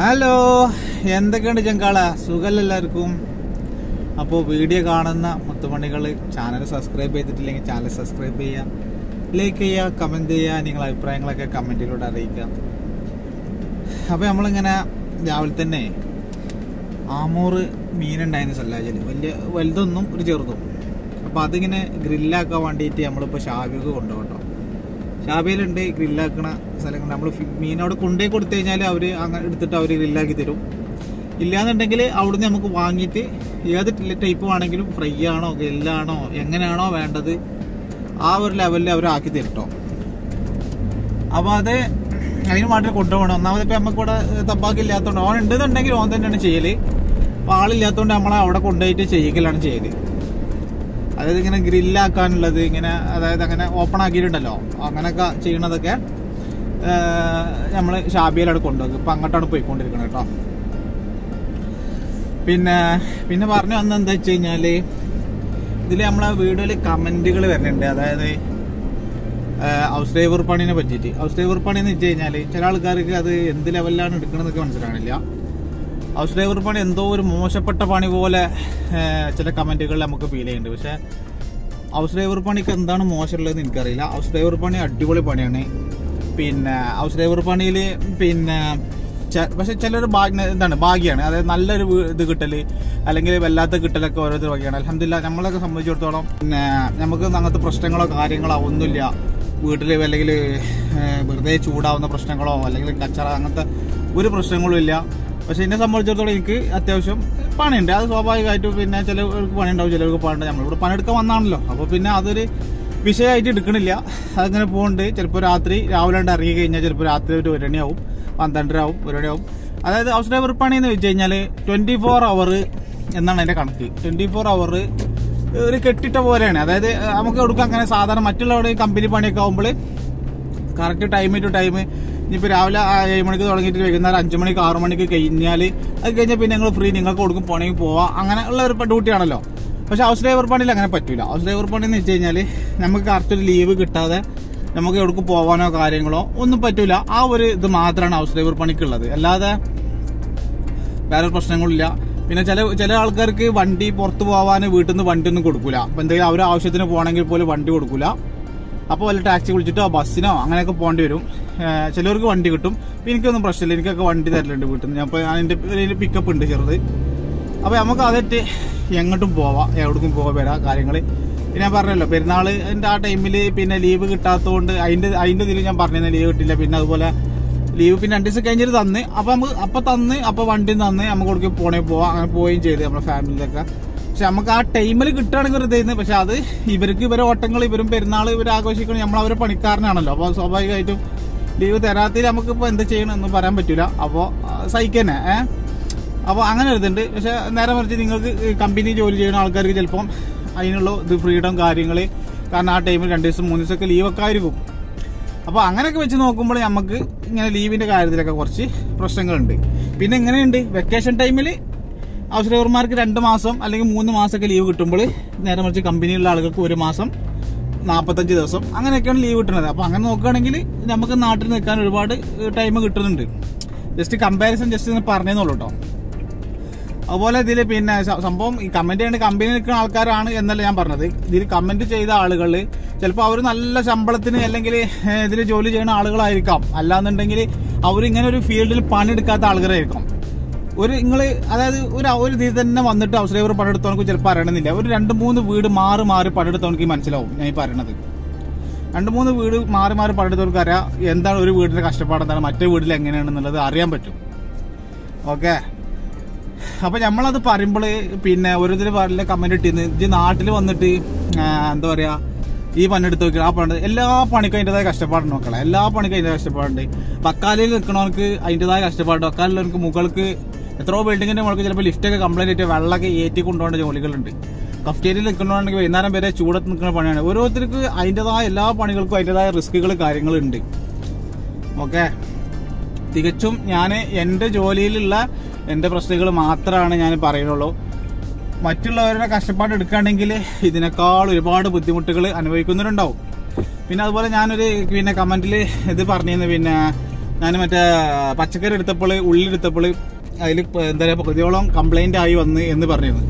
Hello എന്തൊക്കെയുണ്ട് ചെങ്കാള സുഖല്ല എല്ലാവർക്കും? അപ്പോൾ വീഡിയോ കാണുന്ന മുത്തുമണികൾ ചാനൽ സബ്സ്ക്രൈബ് ചെയ്തിട്ടില്ലെങ്കിൽ ചാനൽ സബ്സ്ക്രൈബ് ചെയ്യുക ലൈക്ക് ചെയ്യുക കമന്റ് ചെയ്യുക നിങ്ങളുടെ അഭിപ്രായങ്ങളൊക്കെ കമന്റിലൂടെ അറിയിക്കുക. അപ്പോൾ നമ്മളിങ്ങനെ രാവിലെ തന്നെ ആമൂറ് മീനുണ്ടായിരുന്നു സല്ലാജിൽ വലിയ വലുതൊന്നും ഒരു ചെറുതും. അപ്പോൾ അതിങ്ങനെ ഗ്രില്ലാക്കാൻ വേണ്ടിയിട്ട് നമ്മളിപ്പോൾ ഷാബിക്ക് കൊണ്ടുപോകട്ടോ ഷാബിയിലുണ്ട് ഗ്രില്ലാക്കണ സ്ഥലങ്ങൾ നമ്മൾ മീൻ അവിടെ കൊണ്ടുപോയി കൊടുത്തു കഴിഞ്ഞാൽ അവർ അങ്ങനെ എടുത്തിട്ട് അവർ ഗ്രില്ലാക്കി തരും. ഇല്ലാന്നുണ്ടെങ്കിൽ അവിടുന്ന് നമുക്ക് വാങ്ങിയിട്ട് ഏത് ടൈപ്പ് വേണമെങ്കിലും ഫ്രൈ ആണോ ഗ്രില്ലാണോ എങ്ങനെയാണോ വേണ്ടത് ആ ഒരു ലെവലിൽ അവർ ആക്കി തരും ട്ടോ. അപ്പോൾ അത് അതിന് വേണ്ടി കൊണ്ടുപോകണം. ഒന്നാമത് ഇപ്പം നമുക്കിവിടെ തപ്പാക്കി ഇല്ലാത്തതുകൊണ്ട് ഓൻ ഉണ്ടെന്നുണ്ടെങ്കിൽ ഓൻ തന്നെയാണ് ചെയ്യൽ അപ്പോൾ ആളില്ലാത്തതുകൊണ്ട് നമ്മളെ അവിടെ കൊണ്ടുപോയിട്ട് ചെയ്യിക്കലാണ് ചെയ്യൽ. അതായത് ഇങ്ങനെ ഗ്രില്ലാക്കാനുള്ളത് ഇങ്ങനെ അതായത് അങ്ങനെ ഓപ്പൺ ആക്കിയിട്ടുണ്ടല്ലോ. അങ്ങനെയൊക്കെ ചെയ്യണതൊക്കെ നമ്മൾ ഷാബിയിലാണ് കൊണ്ടുപോകും ഇപ്പം അങ്ങോട്ടാണ് പോയിക്കൊണ്ടിരിക്കുന്നത് കേട്ടോ. പിന്നെ പിന്നെ പറഞ്ഞു വന്ന എന്താ വെച്ച് കഴിഞ്ഞാൽ ഇതിൽ നമ്മളെ വീഡിയോയിൽ കമന്റുകൾ വരുന്നുണ്ട്. അതായത് ഹൗസ് ഡ്രൈവർ പണിനെ പറ്റിയിട്ട്. ഹൗസ് ഡ്രൈവർ പണി എന്ന് വെച്ച് കഴിഞ്ഞാൽ ചില ആൾക്കാർക്ക് അത് എന്ത് ലെവലിലാണ് എടുക്കണമെന്നൊക്കെ മനസ്സിലാകണില്ല ഹൗസ് ഡ്രൈവർ പണി എന്തോ ഒരു മോശപ്പെട്ട പണി പോലെ ചില കമന്റുകൾ നമുക്ക് ഫീൽ ചെയ്യുന്നുണ്ട്. പക്ഷെ ഹൗസ് ഡ്രൈവർ പണിക്ക് എന്താണ് മോശമുള്ളതെന്ന് എനിക്കറിയില്ല. ഹൗസ് ഡ്രൈവർ പണി അടിപൊളി പണിയാണ്. പിന്നെ ഹൗസ് ഡ്രൈവർ പണിയിൽ പിന്നെ പക്ഷെ ചിലൊരു ഭാഗ്യ എന്താണ് ഭാഗ്യമാണ് അതായത് നല്ലൊരു ഇത് കിട്ടൽ അല്ലെങ്കിൽ വല്ലാത്ത കിട്ടലൊക്കെ ഓരോരുത്തർ വകയാണ് അലഹമില്ല നമ്മളൊക്കെ സംബന്ധിച്ചിടത്തോളം പിന്നെ നമുക്ക് അങ്ങനത്തെ പ്രശ്നങ്ങളോ കാര്യങ്ങളോ ഒന്നുമില്ല. വീട്ടിൽ അല്ലെങ്കിൽ വെറുതെ ചൂടാവുന്ന പ്രശ്നങ്ങളോ അല്ലെങ്കിൽ കച്ചറ അങ്ങനത്തെ ഒരു പ്രശ്നങ്ങളും ഇല്ല. പക്ഷെ എന്നെ സംബന്ധിച്ചിടത്തോളം എനിക്ക് അത്യാവശ്യം പണിയുണ്ട്. അത് സ്വാഭാവികമായിട്ട് പിന്നെ ചിലവർക്ക് പണിയുണ്ടാവും ചിലവർക്ക് പണിയുണ്ട് നമ്മളിവിടെ പണിയെടുക്കാൻ വന്നാണല്ലോ. അപ്പോൾ പിന്നെ അതൊരു വിഷയമായിട്ട് എടുക്കണില്ല. അതങ്ങനെ പോകുന്നുണ്ട് ചിലപ്പോൾ രാത്രി രാവിലെ ഉണ്ട് ഇറങ്ങി കഴിഞ്ഞാൽ ചിലപ്പോൾ രാത്രി ഒരു ഒരു മണിയാവും പന്ത്രണ്ടര ആവും മണിയാവും അതായത് ഹൗസ് ഡ്രൈവർ പണി എന്ന് വെച്ച് കഴിഞ്ഞാൽ ട്വന്റി ഫോർ അവർ എന്നാണ് അതിന്റെ കണക്ക്. ട്വന്റി ഫോർ അവർ ഒരു കെട്ടിട്ട പോലെയാണ്. അതായത് നമുക്ക് കൊടുക്കുക അങ്ങനെ സാധാരണ മറ്റുള്ളവരുടെ കമ്പനി പണിയൊക്കെ ആകുമ്പോൾ കറക്റ്റ് ടൈം ടു ടൈം ഇനിയിപ്പോൾ രാവിലെ ഏഴ് മണിക്ക് തുടങ്ങിയിട്ട് വൈകുന്നേരം അഞ്ച് മണിക്ക് ആറു മണിക്ക് കഴിഞ്ഞാൽ അത് കഴിഞ്ഞാൽ പിന്നെ നിങ്ങൾ ഫ്രീ നിങ്ങൾക്ക് കൊടുക്കും പോണെങ്കിൽ പോവാം. അങ്ങനെ ഉള്ള ഒരു ഡ്യൂട്ടിയാണല്ലോ പക്ഷെ ഹൗസ് ഡ്രൈവർ പണിയിൽ അങ്ങനെ പറ്റില്ല ഹൗസ് ഡ്രൈവർ പണി എന്ന് വെച്ച് കഴിഞ്ഞാൽ നമുക്ക് കറക്റ്റ് ഒരു ലീവ് കിട്ടാതെ നമുക്ക് എവിടേക്ക് പോകാനോ കാര്യങ്ങളോ ഒന്നും പറ്റില്ല ആ ഒരു ഇത് മാത്രമാണ് ഹൗസ് ഡ്രൈവർ പണിക്കുള്ളത്. അല്ലാതെ വേറെ പ്രശ്നങ്ങളില്ല. പിന്നെ ചില ചില ആൾക്കാർക്ക് വണ്ടി പുറത്ത് പോകാൻ വീട്ടിൽ നിന്ന് വണ്ടി ഒന്നും കൊടുക്കൂല. അപ്പൊ എന്തെങ്കിലും അവർ ആവശ്യത്തിന് പോകണമെങ്കിൽ പോലും വണ്ടി കൊടുക്കൂല. അപ്പോൾ വല്ല ടാക്സി വിളിച്ചിട്ടോ ബസ്സിനോ അങ്ങനെയൊക്കെ പോകേണ്ടി വരും. ചിലവർക്ക് വണ്ടി കിട്ടും. ഇപ്പൊ എനിക്കൊന്നും പ്രശ്നമില്ല. എനിക്കൊക്കെ വണ്ടി തരലുണ്ട് വീട്ടിൽ നിന്ന്. അപ്പോൾ അതിന്റെ പിക്കപ്പ് ഉണ്ട് ചെറുത്. അപ്പോൾ നമുക്ക് അതിട്ട് എങ്ങോട്ടും പോവാം. എവിടേക്കും പോകാൻ വരാം കാര്യങ്ങൾ ഞാൻ പറഞ്ഞല്ലോ പെരുന്നാൾ എന്റെ ആ ടൈമിൽ പിന്നെ ലീവ് കിട്ടാത്തതുകൊണ്ട് അതിന്റെ അതിന്റെ ഇതിൽ ഞാൻ പറഞ്ഞിരുന്ന ലീവ് കിട്ടില്ല. പിന്നെ അതുപോലെ ലീവ് പിന്നെ രണ്ട് ദിവസം കഴിഞ്ഞിട്ട് തന്ന്. അപ്പൊ നമുക്ക് അപ്പൊ തന്ന് അപ്പൊ വണ്ടി തന്ന് നമുക്ക് കൊടുക്കും പോണേ പോവാം അങ്ങനെ പോവുകയും ചെയ്ത് നമ്മുടെ ഫാമിലിയിലൊക്കെ പക്ഷെ നമുക്ക് ആ ടൈമിൽ കിട്ടുകയാണെങ്കിൽ ഒരു ഇതായിരുന്നു. പക്ഷെ അത് ഇവർക്ക് ഇവരെ ഓട്ടങ്ങൾ ഇവരും പെരുന്നാൾ ഇവർ ആഘോഷിക്കണം നമ്മൾ അവരെ പണിക്കാരനാണല്ലോ. അപ്പോൾ സ്വാഭാവികമായിട്ടും ലീവ് തരാത്തിൽ നമുക്ക് ഇപ്പോൾ എന്ത് ചെയ്യണം എന്ന് പറയാൻ പറ്റില്ല അപ്പോൾ സഹിക്കന്നെ ഏ? അപ്പോൾ അങ്ങനെ ഒരു ഇതുണ്ട്. പക്ഷെ നേരെ മറിച്ച് നിങ്ങൾക്ക് കമ്പനി ജോലി ചെയ്യുന്ന ആൾക്കാർക്ക് ചിലപ്പം അതിനുള്ള ഇത് ഫ്രീഡം കാര്യങ്ങൾ കാരണം ആ ടൈമിൽ രണ്ട് ദിവസം മൂന്ന് ദിവസമൊക്കെ ലീവൊക്കെ ആയിരിക്കും. അപ്പോൾ അങ്ങനെയൊക്കെ വെച്ച് നോക്കുമ്പോൾ നമുക്ക് ഇങ്ങനെ ലീവിന്റെ കാര്യത്തിലൊക്കെ കുറച്ച് പ്രശ്നങ്ങളുണ്ട്. പിന്നെ എങ്ങനെയുണ്ട്? വെക്കേഷൻ ടൈമിൽ ഹൗസ് ഡ്രൈവർമാർക്ക് രണ്ട് മാസം അല്ലെങ്കിൽ മൂന്ന് മാസമൊക്കെ ലീവ് കിട്ടുമ്പോൾ നേരെ മറിച്ച് കമ്പനിയിലുള്ള ആളുകൾക്ക് ഒരു മാസം നാൽപ്പത്തഞ്ച് ദിവസം അങ്ങനെയൊക്കെയാണ് ലീവ് കിട്ടുന്നത്. അപ്പോൾ അങ്ങനെ നോക്കുകയാണെങ്കിൽ നമുക്ക് നാട്ടിൽ നിൽക്കാൻ ഒരുപാട് ടൈം കിട്ടുന്നുണ്ട്. ജസ്റ്റ് കമ്പാരിസൺ ജസ്റ്റ് ഇന്ന് പറഞ്ഞേന്നുള്ളൂ കേട്ടോ അതുപോലെ ഇതിൽ പിന്നെ സംഭവം ഈ കമന്റ് ചെയ്യേണ്ട കമ്പനി നിൽക്കുന്ന ആൾക്കാരാണ് എന്നല്ല ഞാൻ പറഞ്ഞത്. ഇതിൽ കമന്റ് ചെയ്ത ആളുകൾ ചിലപ്പോൾ അവർ നല്ല ശമ്പളത്തിന് അല്ലെങ്കിൽ ഇതിൽ ജോലി ചെയ്യുന്ന ആളുകളായിരിക്കാം. അല്ലാന്നുണ്ടെങ്കിൽ അവരിങ്ങനെ ഒരു ഫീൽഡിൽ പണിയെടുക്കാത്ത ആളുകളായിരിക്കാം. ഒരു നിങ്ങൾ അതായത് ഒരു ഒരു ഇതിൽ തന്നെ വന്നിട്ട് ഹൗസ് ഡ്രൈവർ പണിയെടുത്തവർക്ക് ചിലപ്പോൾ അറിയണമെന്നില്ല. ഒരു രണ്ട് മൂന്ന് വീട് മാറി മാറി പണിയെടുത്തവർക്ക് മനസ്സിലാവും ഞാൻ ഈ പറയണത്. രണ്ട് മൂന്ന് വീട് മാറി മാറി പണിയെടുത്തവർക്ക് അറിയാം എന്താണ് ഒരു വീടിന്റെ കഷ്ടപ്പാട് എന്താണ് മറ്റേ വീട്ടിൽ എങ്ങനെയാണെന്നുള്ളത് അറിയാൻ പറ്റും. ഓക്കെ? അപ്പൊ നമ്മളത് പറയുമ്പോൾ പിന്നെ ഓരോരുത്തർ പറയില്ല കമന്റ് ഇട്ടിന്ന് ഇത് നാട്ടിൽ വന്നിട്ട് എന്താ പറയാ ഈ പണിയെടുത്ത് നോക്കി ആ പണി എല്ലാ പണിക്കും അതിന്റെതായ കഷ്ടപ്പാടുണ്ട് നോക്കണം എല്ലാ പണിക്കും അതിന്റെ കഷ്ടപ്പാടുണ്ട്. പക്കാലയിൽ നിൽക്കണവർക്ക് അതിന്റെതായ കഷ്ടപ്പാട് നിൽക്കുന്ന മുകൾക്ക് എത്രയോ ബിൽഡിങ്ങിന്റെ മുകളിൽ ചിലപ്പോൾ ലിഫ്റ്റൊക്കെ കംപ്ലൈന്റ് ആയിട്ട് വെള്ളമൊക്കെ ഏറ്റി കൊണ്ടുപോകേണ്ട ജോലികളുണ്ട്. കഫ്റ്റേരിയയിൽ നിൽക്കണമെന്നുണ്ടെങ്കിൽ വൈകുന്നേരം വരെ ചൂടത്ത് നിൽക്കുന്ന പണിയാണ്. ഓരോരുത്തർക്ക് അതിന്റെതായ എല്ലാ പണികൾക്കും അതിന്റെതായ റിസ്കുകൾ കാര്യങ്ങളുണ്ട്. ഓക്കെ തികച്ചും ഞാൻ എന്റെ ജോലിയിലുള്ള എന്റെ പ്രശ്നങ്ങൾ മാത്രമാണ് ഞാൻ പറയുന്നുള്ളൂ. മറ്റുള്ളവരുടെ കഷ്ടപ്പാട് എടുക്കുകയാണെങ്കിൽ ഇതിനേക്കാൾ ഒരുപാട് ബുദ്ധിമുട്ടുകൾ അനുഭവിക്കുന്നവരുണ്ടാവും. പിന്നെ അതുപോലെ ഞാനൊരു പിന്നെ കമന്റിൽ ഇത് പറഞ്ഞിരുന്നു. പിന്നെ ഞാൻ മറ്റേ പച്ചക്കറി എടുത്തപ്പോൾ ഉള്ളി എടുത്തപ്പോൾ അതിൽ എന്താ പറയുക പ്രതിയോളം കംപ്ലൈന്റ് ആയി വന്ന് എന്ന് പറഞ്ഞിരുന്നു.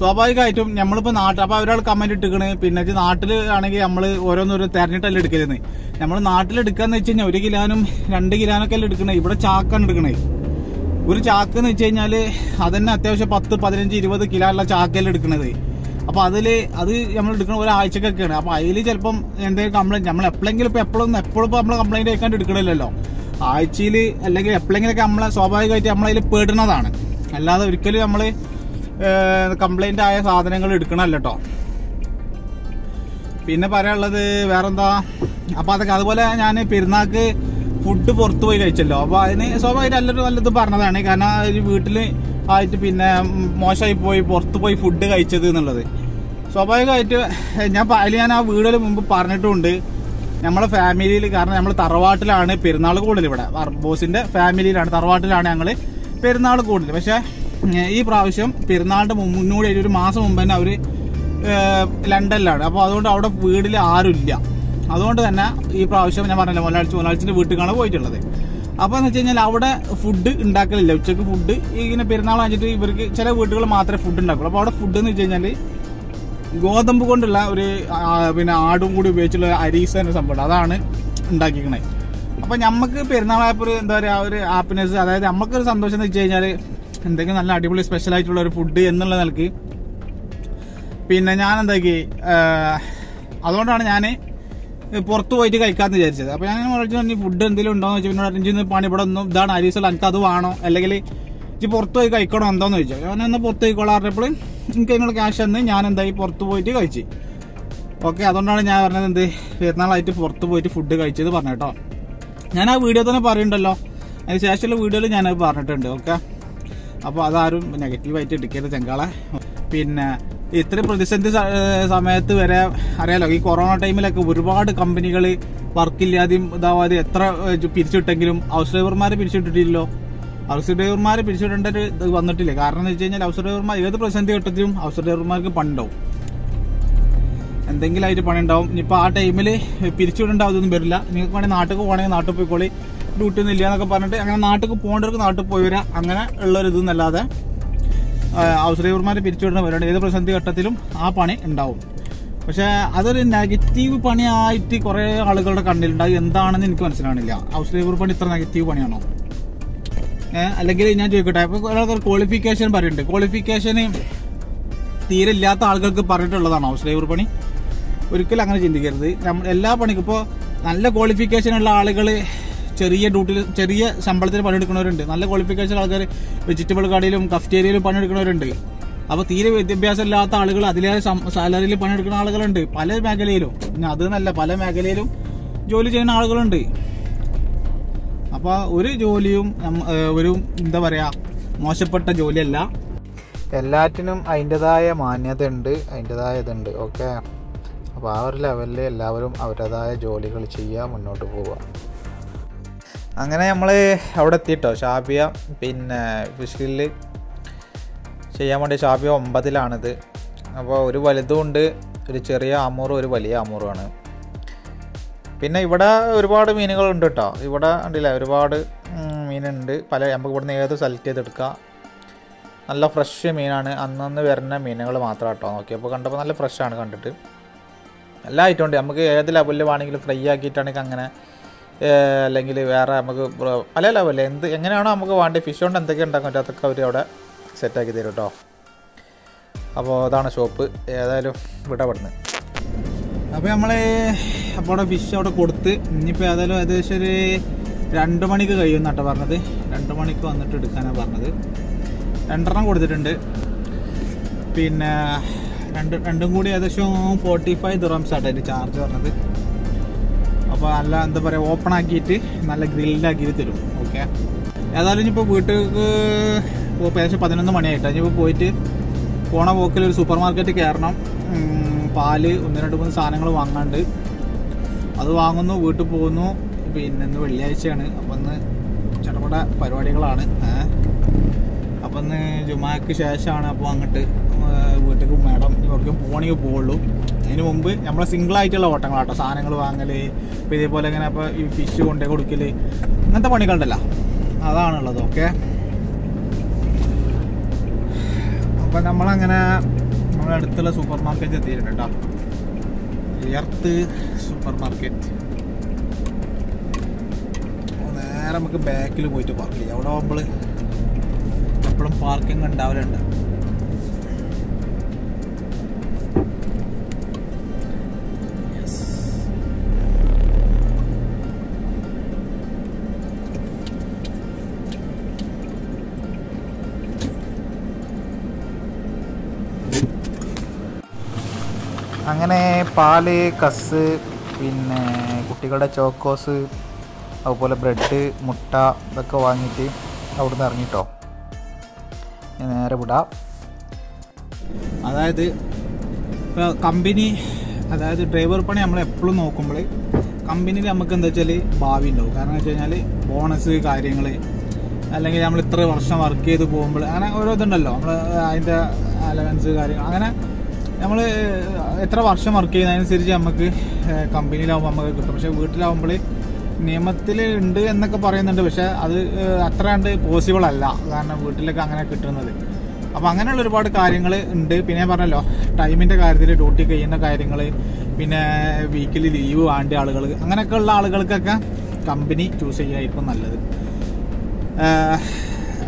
സ്വാഭാവികമായിട്ടും നമ്മളിപ്പോൾ നാട്ടിൽ അപ്പോൾ ഒരാൾ കമന്റ് ഇട്ടിക്കണ് പിന്നെ നാട്ടിൽ ആണെങ്കിൽ നമ്മൾ ഓരോന്നോരോ തെരഞ്ഞിട്ടല്ലേ എടുക്കരുത്. നമ്മൾ നാട്ടിൽ എടുക്കാന്ന് വെച്ച് കഴിഞ്ഞാൽ ഒരു കിലോനും രണ്ട് കിലോനൊക്കെ അല്ലേ എടുക്കണേ. ഇവിടെ ചാക്കാണ് എടുക്കണേ. ഒരു ചാക്ക് എന്ന് വെച്ച് അത് അതന്നെ അത്യാവശ്യം പത്ത് പതിനഞ്ച് ഇരുപത് കിലോ ഉള്ള ചാക്കല്ലേ എടുക്കണത്. അപ്പോൾ അതിൽ അത് നമ്മൾ എടുക്കുന്ന ഒരാഴ്ചക്കൊക്കെയാണ്. അപ്പോൾ അതിൽ ചിലപ്പം എന്തെങ്കിലും കംപ്ലൈന്റ് നമ്മൾ എപ്പോഴെങ്കിലും ഇപ്പോൾ എപ്പോഴും എപ്പോഴും ഇപ്പൊ നമ്മൾ കംപ്ലൈന്റ് അയക്കാണ്ട് എടുക്കണില്ലല്ലോ. ആഴ്ചയിൽ അല്ലെങ്കിൽ എപ്പോഴെങ്കിലൊക്കെ നമ്മളെ സ്വാഭാവികമായിട്ട് നമ്മളതിൽ പെടുന്നതാണ്. അല്ലാതെ ഒരിക്കലും നമ്മൾ കംപ്ലൈന്റ് ആയ സാധനങ്ങൾ എടുക്കണമല്ല കേട്ടോ പിന്നെ പറയാനുള്ളത് വേറെന്താ? അപ്പം അതൊക്കെ അതുപോലെ ഞാൻ പെരുന്നാൾക്ക് ഫുഡ് പുറത്തു പോയി കഴിച്ചല്ലോ. അപ്പോൾ അതിന് സ്വാഭാവികമായിട്ട് നല്ലൊരു നല്ലത് പറഞ്ഞതാണ്. കാരണം ഒരു വീട്ടിൽ ആയിട്ട് പിന്നെ മോശമായി പോയി പുറത്തു പോയി ഫുഡ് കഴിച്ചത് എന്നുള്ളത്. സ്വാഭാവികമായിട്ട് ഞാൻ അതിൽ ഞാൻ ആ വീടുകൾ മുമ്പ് പറഞ്ഞിട്ടുണ്ട്. നമ്മളെ ഫാമിലിയിൽ കാരണം നമ്മൾ തറവാട്ടിലാണ് പെരുന്നാൾ കൂടുതൽ ഇവിടെ. ബോസിന്റെ ഫാമിലിയിലാണ്. തറവാട്ടിലാണ് ഞങ്ങൾ പെരുന്നാൾ കൂടുതൽ. പക്ഷെ ഈ പ്രാവശ്യം പെരുന്നാളിന്റെ മു- മുന്നോടിയായിട്ട് ഒരു മാസം മുമ്പ് തന്നെ അവർ ലണ്ടനിലാണ്. അപ്പോൾ അതുകൊണ്ട് അവിടെ വീട്ടിൽ ആരുമില്ല. അതുകൊണ്ട് തന്നെ ഈ പ്രാവശ്യം ഞാൻ പറഞ്ഞല്ലോ മൊലാഴ്ച മൊലാഴ്ചന്റെ വീട്ടിലാണ് പോയിട്ടുള്ളത്. അപ്പോൾ എന്ന് വെച്ച് കഴിഞ്ഞാൽ അവിടെ ഫുഡ് ഉണ്ടാക്കലില്ല. ഉച്ചയ്ക്ക് ഫുഡ് ഇങ്ങനെ പെരുന്നാൾ കഴിഞ്ഞിട്ട് ഇവർക്ക് ചില വീട്ടുകൾ മാത്രമേ ഫുഡ് ഉണ്ടാക്കുള്ളൂ. അപ്പോൾ അവിടെ ഫുഡ് എന്ന് വെച്ച് കഴിഞ്ഞാൽ ഗോതമ്പ് കൊണ്ടുള്ള ഒരു പിന്നെ ആടും കൂടി ഉപയോഗിച്ചുള്ള അരീസ എന്ന സംഭവം അതാണ് ഉണ്ടാക്കിക്കണേ അപ്പൊ നമുക്ക് പെരുന്നാളായപ്പോൾ ഒരു എന്താ പറയുക ഒരു ഹാപ്പിനെസ് അതായത് നമുക്കൊരു സന്തോഷം എന്ന് വെച്ച് കഴിഞ്ഞാൽ എന്തെങ്കിലും നല്ല അടിപൊളി സ്പെഷ്യൽ ആയിട്ടുള്ള ഒരു ഫുഡ് എന്നുള്ള നിലയ്ക്ക് പിന്നെ ഞാൻ എന്താക്കി അതുകൊണ്ടാണ് ഞാൻ പുറത്ത് പോയിട്ട് കഴിക്കാമെന്ന് വിചാരിച്ചത്. അപ്പൊ ഞാൻ പറഞ്ഞു ഫുഡ് എന്തെങ്കിലും ഉണ്ടോ? എന്ന് വെച്ചാൽ പിന്നെ അഞ്ച് പണി ഇവിടെ ഒന്നും ഇതാണ് അരീസുള്ള എനിക്ക് അത് വേണോ? അല്ലെങ്കിൽ ഇജ്ജ് പുറത്ത് പോയി കഴിക്കണോ? എന്താന്ന് ചോദിച്ചു. ഞാൻ ഒന്ന് പുറത്ത് പോയിക്കോളാം പറഞ്ഞപ്പോൾ എനിക്ക് അതിനുള്ള ക്യാഷ് തന്ന് ഞാൻ എന്തായി പുറത്ത് പോയിട്ട് കഴിച്ചു. ഓക്കെ അതുകൊണ്ടാണ് ഞാൻ പറഞ്ഞത് എന്ത്? പെരുന്നാളായിട്ട് പുറത്ത് പോയിട്ട് ഫുഡ് കഴിച്ചത് പറഞ്ഞു കേട്ടോ ഞാൻ ആ വീഡിയോ തന്നെ പറയുന്നുണ്ടല്ലോ അതിന് ശേഷമുള്ള വീഡിയോയിൽ ഞാനത് പറഞ്ഞിട്ടുണ്ട് ഓക്കെ അപ്പോൾ അതാരും നെഗറ്റീവായിട്ട് എടുക്കരുത് ചെങ്കാളെ. പിന്നെ ഇത്ര പ്രതിസന്ധി സമയത്ത് വരെ അറിയാലോ ഈ കൊറോണ ടൈമിലൊക്കെ ഒരുപാട് കമ്പനികൾ വർക്കില്ലാതെയും ഇതാവാതെ എത്ര പിരിച്ചിട്ടെങ്കിലും ഹൗസ് ഡ്രൈവർമാരെ പിരിച്ചുവിട്ടിട്ടില്ലല്ലോ. ഹൗസ് ഡ്രൈവർമാരെ പിരിച്ചുവിടേണ്ട ഒരു ഇത് വന്നിട്ടില്ല. കാരണം എന്ന് വെച്ച് കഴിഞ്ഞാൽ ഹൗസ് ഡ്രൈവർമാർ ഏത് പ്രതിസന്ധി ഘട്ടത്തിലും ഹൗസ് ഡ്രൈവർമാർക്ക് പണിണ്ടാവും എന്തെങ്കിലും ആയിട്ട് പണി ഉണ്ടാവും ഇനിയിപ്പോൾ ആ ടൈമിൽ പിരിച്ചുവിടേണ്ട അതൊന്നും വരില്ല. നിങ്ങൾക്ക് വേണമെങ്കിൽ നാട്ടിൽ പോകണമെങ്കിൽ നാട്ടിൽ പോയിക്കോളി. ഡ്യൂട്ടി ഒന്നും ഇല്ല എന്നൊക്കെ പറഞ്ഞിട്ട് അങ്ങനെ നാട്ടിൽ പോകേണ്ടവർക്ക് നാട്ടിൽ പോയി വരാം. അങ്ങനെ ഉള്ളൊരു ഇതെന്നല്ലാതെ ഹൗസ് പിരിച്ചുവിടുന്ന പരിപാടി ഏത് പ്രതിസന്ധി ഘട്ടത്തിലും ആ പണി ഉണ്ടാവും. പക്ഷേ അതൊരു നെഗറ്റീവ് പണിയായിട്ട് കുറേ ആളുകളുടെ കണ്ണിലുണ്ടാകും എന്താണെന്ന് എനിക്ക് മനസ്സിലാവണില്ല. ഹൗസ് ഡ്രൈവർ പണി ഇത്ര നെഗറ്റീവ് പണിയാണോ? അല്ലെങ്കിൽ ഞാൻ ചോദിക്കട്ടെ. അപ്പൊ ഒരാൾക്ക് ക്വാളിഫിക്കേഷൻ പറയുന്നുണ്ട്. ക്വാളിഫിക്കേഷന് തീരെ ഇല്ലാത്ത ആളുകൾക്ക് പറഞ്ഞിട്ടുള്ളതാണോ ഹൗസ് പണി ഒരിക്കലും അങ്ങനെ ചിന്തിക്കരുത്. നമ്മൾ എല്ലാ പണിക്കും ഇപ്പോൾ നല്ല ക്വാളിഫിക്കേഷൻ ഉള്ള ആളുകൾ ചെറിയ ഡ്യൂട്ടിയിൽ ചെറിയ ശമ്പളത്തിൽ പണിയെടുക്കുന്നവരുണ്ട്. നല്ല ക്വാളിഫിക്കേഷൻ ആൾക്കാർ വെജിറ്റബിൾ കടയിലും കഫ്റ്റേരിയയിലും പണിയെടുക്കുന്നവരുണ്ട്. അപ്പോൾ തീരെ വിദ്യാഭ്യാസം ഇല്ലാത്ത ആളുകൾ അതിലേറെ സാലറിയിൽ പണിയെടുക്കുന്ന ആളുകളുണ്ട്. പല മേഖലയിലും. ഇനി അത് നല്ല പല മേഖലയിലും ജോലി ചെയ്യുന്ന ആളുകളുണ്ട്. അപ്പൊ ഒരു ജോലിയും ഒരു എന്താ പറയാ മോശപ്പെട്ട ജോലിയല്ല. എല്ലാറ്റിനും അതിന്റെതായ മാന്യത ഉണ്ട് അതിന്റെതായ ഇതുണ്ട് ഓക്കെ അപ്പോൾ ആ ഒരു ലെവലിൽ എല്ലാവരും അവരുടേതായ ജോലികൾ ചെയ്യുക മുന്നോട്ട് പോവുക. അങ്ങനെ നമ്മൾ അവിടെ എത്തിയിട്ടോ ഷാബിയ പിന്നെ ഫിഷിൽ ചെയ്യാൻ വേണ്ടി ഷാബിയ ഒമ്പതിലാണിത്. അപ്പോൾ ഒരു വലുതും ഉണ്ട് ഒരു ചെറിയ ആമൂറും ഒരു വലിയ ആമൂറുമാണ് പിന്നെ ഇവിടെ ഒരുപാട് മീനുകളുണ്ട് കേട്ടോ ഇവിടെ ഉണ്ടല്ലേ ഒരുപാട് മീനുണ്ട്. പല നമുക്ക് ഇവിടുന്ന് ഏത് സെലക്ട് ചെയ്തെടുക്കാം. നല്ല ഫ്രഷ് മീനാണ്. അന്നന്ന് വരുന്ന മീനുകൾ മാത്രം കേട്ടോ നോക്കിയപ്പോൾ കണ്ടപ്പോൾ നല്ല ഫ്രഷാണ് കണ്ടിട്ട്. എല്ലാ ഐറ്റം ഉണ്ട് നമുക്ക് ഏത് ലെവലിൽ വേണമെങ്കിലും ഫ്രൈ ആക്കിയിട്ടാണെങ്കിൽ അങ്ങനെ അല്ലെങ്കിൽ വേറെ നമുക്ക് പല ലെവലിൽ എന്ത് എങ്ങനെയാണോ നമുക്ക് വേണ്ടത്. ഫിഷ് കൊണ്ട് എന്തൊക്കെ ഉണ്ടാക്കാൻ പറ്റും അതൊക്കെ അവർ അവിടെ സെറ്റാക്കി തരും കേട്ടോ അപ്പോൾ അതാണ് ഷോപ്പ് ഏതായാലും ഇവിടെ പെടുന്നത് അപ്പോൾ നമ്മൾ അപ്പോൾ അവിടെ ഫിഷ് അവിടെ കൊടുത്ത് ഇനിയിപ്പോൾ ഏതായാലും ഏകദേശം ഒരു രണ്ട് മണിക്ക് കഴിയും എന്നാട്ടോ പറഞ്ഞത്. രണ്ട് മണിക്ക് വന്നിട്ട് എടുക്കാനാണ് പറഞ്ഞത്. രണ്ടെണ്ണം കൊടുത്തിട്ടുണ്ട്. പിന്നെ രണ്ട് രണ്ടും കൂടി ഏകദേശം ഫോർട്ടി ഫൈവ് ദുറംസ് ആട്ടോ അതിന്റെ ചാർജ് പറഞ്ഞത്. അപ്പോൾ നല്ല എന്താ പറയുക ഓപ്പൺ ആക്കിയിട്ട് നല്ല ഗ്രിൽഡ് ആക്കിയിട്ട് തരും. ഓക്കെ ഏതായാലും ഇനിയിപ്പോൾ വീട്ടിലേക്ക് ഏകദേശം പതിനൊന്ന് മണിയായിട്ടോ. ഇനിയിപ്പോൾ പോയിട്ട് പോണ പോക്കിൽ ഒരു സൂപ്പർ മാർക്കറ്റ് കയറണം പാൽ ഒന്ന് രണ്ട് മൂന്ന് സാധനങ്ങൾ വാങ്ങാണ്ട്. അത് വാങ്ങുന്നു വീട്ടിൽ പോകുന്നു. പിന്നെ ഇന്ന് വെള്ളിയാഴ്ചയാണ്. അപ്പം ഇന്ന് ചടപട പരിപാടികളാണ്. അപ്പം ഇന്ന് ജുമാക്ക് ശേഷമാണ് അപ്പോൾ അങ്ങോട്ട് വീട്ടിലേക്ക് മാഡം ഇവർക്കും പോകണമെങ്കിൽ പോവുള്ളൂ. അതിന് മുമ്പ് നമ്മളെ സിംഗിൾ ആയിട്ടുള്ള ഓട്ടങ്ങളാട്ടോ. സാധനങ്ങൾ വാങ്ങൽ ഇപ്പം ഇതേപോലെ ഇങ്ങനെ ഇപ്പോൾ ഈ ഫിഷ് കൊണ്ടേ കൊടുക്കൽ അങ്ങനത്തെ പണികളുണ്ടല്ലോ. അതാണുള്ളത് ഓക്കെ അപ്പം നമ്മളങ്ങനെ നമ്മുടെ അടുത്തുള്ള സൂപ്പർ മാർക്കറ്റ് എത്തിയിട്ടുണ്ട് കേട്ടോ സൂപ്പർ മാർക്കറ്റ് നേരെ നമുക്ക് ബാക്കിൽ പോയിട്ട് പാർക്ക് ചെയ്യാം. അവിടെ ആകുമ്പോൾ എപ്പോഴും പാർക്കിംഗ് ഉണ്ടാവലുണ്ട്. അങ്ങനെ പാൽ കസ് പിന്നെ കുട്ടികളുടെ ചോക്കോസ് അതുപോലെ ബ്രെഡ് മുട്ട ഇതൊക്കെ വാങ്ങിയിട്ട് അവിടുന്ന് ഇറങ്ങിട്ടോ. നേരെ വിടാം. അതായത് ഇപ്പോൾ കമ്പനി അതായത് ഡ്രൈവർ പണി നമ്മൾ എപ്പോഴും നോക്കുമ്പോൾ കമ്പനിയിൽ നമുക്ക് എന്താ വെച്ചാൽ ഭാവി ഉണ്ടാവും. കാരണം വെച്ച് കഴിഞ്ഞാൽ ബോണസ് കാര്യങ്ങൾ അല്ലെങ്കിൽ നമ്മൾ ഇത്ര വർഷം വർക്ക് ചെയ്ത് പോകുമ്പോൾ അങ്ങനെ ഓരോ ഇതുണ്ടല്ലോ നമ്മൾ അതിന്റെ അലവൻസ് കാര്യങ്ങൾ അങ്ങനെ നമ്മൾ എത്ര വർഷം വർക്ക് ചെയ്യുന്നതനുസരിച്ച് നമുക്ക് കമ്പനിയിലാവുമ്പോൾ നമുക്ക് കിട്ടും. പക്ഷേ വീട്ടിലാവുമ്പോൾ നിയമത്തിൽ ഉണ്ട് എന്നൊക്കെ പറയുന്നുണ്ട്. പക്ഷേ അത് അത്ര കണ്ട് പോസിബിൾ അല്ല. കാരണം വീട്ടിലൊക്കെ അങ്ങനെ കിട്ടുന്നത്. അപ്പോൾ അങ്ങനെയുള്ള ഒരുപാട് കാര്യങ്ങൾ ഉണ്ട്. പിന്നെ പറഞ്ഞല്ലോ ടൈമിന്റെ കാര്യത്തിൽ ഡ്യൂട്ടി കഴിയുന്ന കാര്യങ്ങൾ പിന്നെ വീക്കിലി ലീവ് വേണ്ട ആളുകൾ അങ്ങനെയൊക്കെ ഉള്ള ആളുകൾക്കൊക്കെ കമ്പനി ചൂസ് ചെയ്യായിരിക്കും നല്ലത്.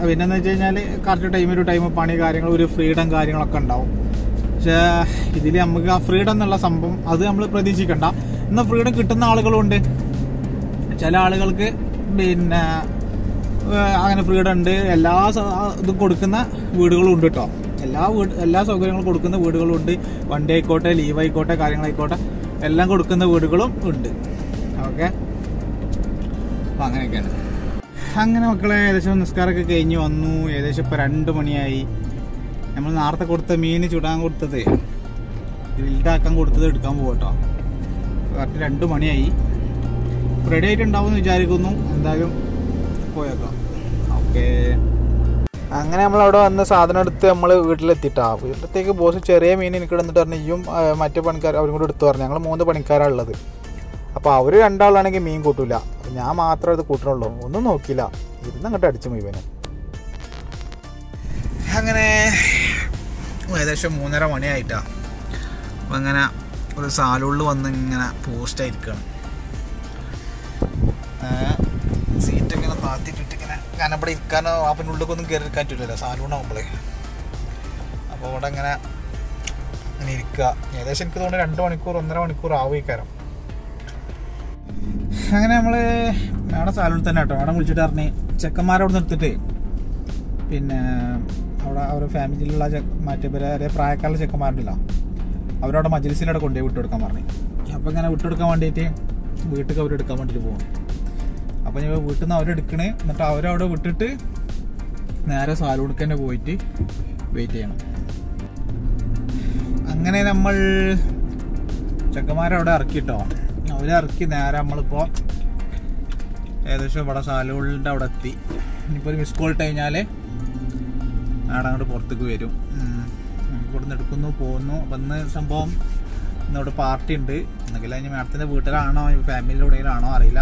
പിന്നെന്ന് വെച്ച് കഴിഞ്ഞാൽ കറക്റ്റ് ടൈം ഒരു ടൈം പണി കാര്യങ്ങൾ ഒരു ഫ്രീഡം കാര്യങ്ങളൊക്കെ ഉണ്ടാവും. പക്ഷേ ഇതിൽ നമുക്ക് ആ ഫ്രീഡം എന്നുള്ള സംഭവം അത് നമ്മൾ പ്രതീക്ഷിക്കണ്ട. എന്നാൽ ഫ്രീഡം കിട്ടുന്ന ആളുകളുണ്ട്. ചില ആളുകൾക്ക് പിന്നെ അങ്ങനെ ഫ്രീഡം ഉണ്ട്. എല്ലാ ഇതും കൊടുക്കുന്ന വീടുകളും ഉണ്ട് കേട്ടോ എല്ലാ വീട് എല്ലാ സൗകര്യങ്ങളും കൊടുക്കുന്ന വീടുകളും ഉണ്ട്. വണ്ടി ആയിക്കോട്ടെ ലീവ് ആയിക്കോട്ടെ കാര്യങ്ങളായിക്കോട്ടെ എല്ലാം കൊടുക്കുന്ന വീടുകളും ഉണ്ട്. ഓക്കെ? അപ്പം അങ്ങനെയൊക്കെയാണ്. അങ്ങനെ മക്കളെ ഏകദേശം നിസ്കാരമൊക്കെ കഴിഞ്ഞ് വന്നു. ഏകദേശം ഇപ്പോൾ രണ്ട് മണിയായി. നമ്മൾ നേരത്തെ കൊടുത്ത മീൻ ചുടാൻ കൊടുത്തത്. ഗ്രിൽഡാക്കാൻ കൊടുത്തത് എടുക്കാൻ പോകട്ടോ കറക്റ്റ് രണ്ട് മണിയായി. റെഡി ആയിട്ടുണ്ടാവും എന്ന് വിചാരിക്കുന്നു. എന്തായാലും പോയേക്കാം. ഓക്കേ. അങ്ങനെ നമ്മൾ അവിടെ വന്ന സാധനം എടുത്ത് നമ്മൾ വീട്ടിലെത്തിയിട്ടാ. വീട്ടിലത്തേക്ക് ബോസ് ചെറിയ മീൻ എനിക്ക് എടുത്തിട്ട് പറഞ്ഞു ഇയും മറ്റു പണിക്കാർ അവരും കൂടെ എടുത്തു പറഞ്ഞു. ഞങ്ങൾ മൂന്ന് പണിക്കാരാണ് ഉള്ളത്. അപ്പോൾ അവർ രണ്ടാളാണെങ്കിൽ മീൻ കൂട്ടില്ല ഞാൻ മാത്രമേ അത് കൂട്ടണുള്ളൂ. ഒന്നും നോക്കില്ല ഇരുന്ന് അങ്ങോട്ട് അടിച്ചു മുഴുവനും. ഏകദേശം മൂന്നര മണിയായിട്ടാ. അപ്പം അങ്ങനെ ഒരു സാലൂണിൽ വന്ന് ഇങ്ങനെ പോസ്റ്റ് ആയിരിക്കുകയാണ് സീറ്റ് ഇങ്ങനെ താത്തിട്ടിട്ട് ഇങ്ങനെ ഞാൻ അവിടെ ഇരിക്കാനോ ആപ്പിന്റെ ഉള്ളിലേക്കൊന്നും കയറി ഇരിക്കാൻ പറ്റില്ലല്ലോ സാലൂണാകുമ്പോഴേ അപ്പോൾ അവിടെ ഇങ്ങനെ ഇങ്ങനെ ഇരിക്കുക ഏകദേശം എനിക്ക് തോന്നുന്നു രണ്ട് മണിക്കൂർ ഒന്നര മണിക്കൂർ ആവുകയിക്കാരം അങ്ങനെ നമ്മൾ മേഡം സാലൂണിൽ തന്നെ കേട്ടോ മേഡം വിളിച്ചിട്ട് പറഞ്ഞ് ചെക്കന്മാരവിടെ നിർത്തിട്ട് പിന്നെ അവിടെ അവരുടെ ഫാമിലിയിലുള്ള മറ്റേ പേരെ പ്രായക്കാരുടെ ചെക്കന്മാരുണ്ടല്ലോ. അവരവിടെ മജ്ലിസിലവിടെ കൊണ്ടുപോയി വിട്ടുകൊടുക്കാൻ പറഞ്ഞു. അപ്പോൾ ഇങ്ങനെ വിട്ടുകൊടുക്കാൻ വേണ്ടിയിട്ട് വീട്ടിലേക്ക് അവരെടുക്കാൻ വേണ്ടിയിട്ട് പോകും അപ്പോൾ ഞാൻ വീട്ടിൽ നിന്ന് അവരെടുക്കണേ എന്നിട്ട് അവരവിടെ വിട്ടിട്ട് നേരെ സാലൂണിക്ക് തന്നെ പോയിട്ട് വെയിറ്റ് ചെയ്യണം. അങ്ങനെ നമ്മൾ ചെക്കന്മാരവിടെ ഇറക്കിട്ടോ. അവരെ ഇറക്കി നേരെ നമ്മളിപ്പോൾ ഏകദേശം ഇവിടെ സാലൂണിന്റെ അവിടെ എത്തി. ഇനിയിപ്പോൾ ഒരു മിസ് കോൾ ഇട്ട് കഴിഞ്ഞാൽ അവിടെ അങ്ങോട്ട് പുറത്തേക്ക് വരും. ഇവിടുന്ന് എടുക്കുന്നു പോകുന്നു വന്ന് സംഭവം ഇന്നിവിടെ പാർട്ടി ഉണ്ട്. എന്നൊക്കെ അതിന് മാഡത്തിന്റെ വീട്ടിലാണോ ഫാമിലിയുടെ എവിടെയെങ്കിലാണോ അറിയില്ല.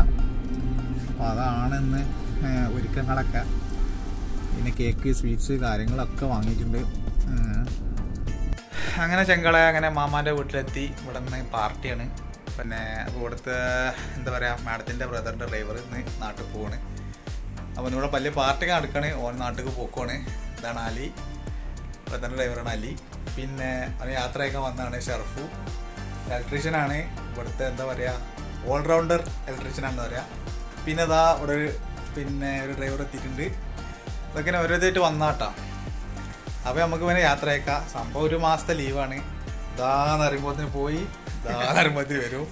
അപ്പോൾ അതാണെന്ന് ഒരുക്കങ്ങളൊക്കെ. പിന്നെ കേക്ക് സ്വീറ്റ്സ് കാര്യങ്ങളൊക്കെ വാങ്ങിയിട്ടുണ്ട്. അങ്ങനെ ചെങ്കളെ അങ്ങനെ മാമാന്റെ വീട്ടിലെത്തി. ഇവിടെ നിന്ന് പാർട്ടിയാണ്. പിന്നെ ഇവിടുത്തെ എന്താ പറയുക മാഡത്തിന്റെ ബ്രദറിന്റെ ഡ്രൈവർ ഇന്ന് നാട്ടിൽ പോവാണ്. അപ്പോൾ ഇവിടെ വലിയ പാർട്ടി നടക്കണ് ഓൻ നാട്ടിൽ പോക്കുവാണ്. ഇതാണ് അലി. പ്രധാന ഡ്രൈവറാണ് അലി. പിന്നെ അവന് യാത്രയൊക്കെ വന്നതാണ് ഷെർഫു. ഇലക്ട്രീഷ്യനാണ് ഇവിടുത്തെ എന്താ പറയുക ഓൾറൗണ്ടർ ഇലക്ട്രീഷ്യനാണെന്ന് പറയാം. പിന്നെ അതാ ഇവിടെ ഒരു പിന്നെ ഒരു ഡ്രൈവർ എത്തിയിട്ടുണ്ട്. ഇതൊക്കെ ഓരോതായിട്ട് വന്നാട്ടാ അപ്പോൾ നമുക്ക് പിന്നെ യാത്രയേക്കാം സംഭവം ഒരു മാസത്തെ ലീവാണ്. ഇതാന്ന് അറിയുമ്പോൾ പോയി. ഇതാന്ന് അറിയുമ്പോഴത്തേന് വരും.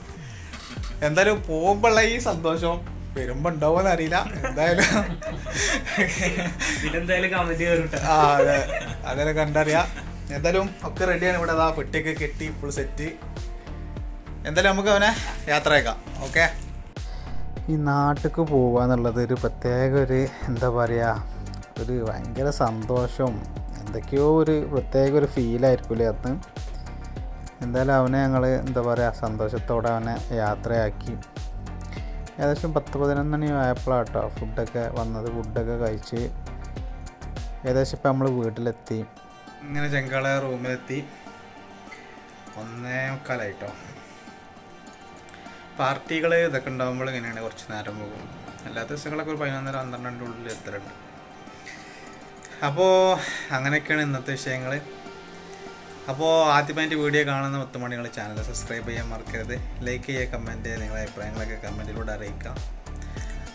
എന്തായാലും പോകുമ്പോഴുള്ള ഈ സന്തോഷം വരുമ്പോ ഉണ്ടാവുമെന്ന് അറിയില്ല. എന്തായാലും ആ അതെ. അങ്ങനെ കണ്ടറിയാം. എന്തായാലും ഒക്കെ റെഡിയാണ് ഇവിടെ. അതാ പെട്ടിയൊക്കെ കെട്ടി ഫുൾ സെറ്റ് എന്തായാലും നമുക്ക് അവനെ യാത്ര അയക്കാം ഓക്കെ ഈ നാട്ടിലേക്ക് പോവുക എന്നുള്ളത് ഒരു പ്രത്യേക ഒരു എന്താ പറയുക ഒരു ഭയങ്കര സന്തോഷവും എന്തൊക്കെയോ ഒരു പ്രത്യേക ഒരു ഫീലായിരിക്കില്ലേ അന്ന്. എന്തായാലും അവനെ ഞങ്ങൾ എന്താ പറയുക സന്തോഷത്തോടെ അവനെ യാത്രയാക്കി. ഏകദേശം പത്ത് പതിനൊന്ന് മണി ആയപ്പോഴാണ് കേട്ടോ ഫുഡൊക്കെ വന്നത്. ഫുഡൊക്കെ കഴിച്ച് ഏകദേശം ഇപ്പം നമ്മൾ വീട്ടിലെത്തി. ഇങ്ങനെ ചെങ്കാള റൂമിലെത്തി. ഒന്നേ മുക്കാലായിട്ടോ. പാർട്ടികൾ ഇതൊക്കെ ഉണ്ടാകുമ്പോൾ ഇങ്ങനെയാണ് കുറച്ച് നേരം പോകും. എല്ലാ ദിവസങ്ങളൊക്കെ ഒരു പതിനൊന്നര പന്ത്രണ്ടിന്റെ ഉള്ളിൽ എത്തലുണ്ട്. അപ്പോൾ അങ്ങനെയൊക്കെയാണ് ഇന്നത്തെ വിഷയങ്ങൾ അപ്പോൾ ആദ്യമായിട്ട് വീഡിയോ കാണുന്ന മുത്തുമണികൾ ചാനൽ സബ്സ്ക്രൈബ് ചെയ്യാൻ മറക്കരുത്. ലൈക്ക് ചെയ്യുക കമന്റ് ചെയ്യുക നിങ്ങളുടെ അഭിപ്രായങ്ങളൊക്കെ കമന്റിലൂടെ അറിയിക്കാം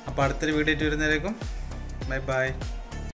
അപ്പോൾ അടുത്തൊരു വീഡിയോ വരുന്നവരേക്കും ബൈ ബൈ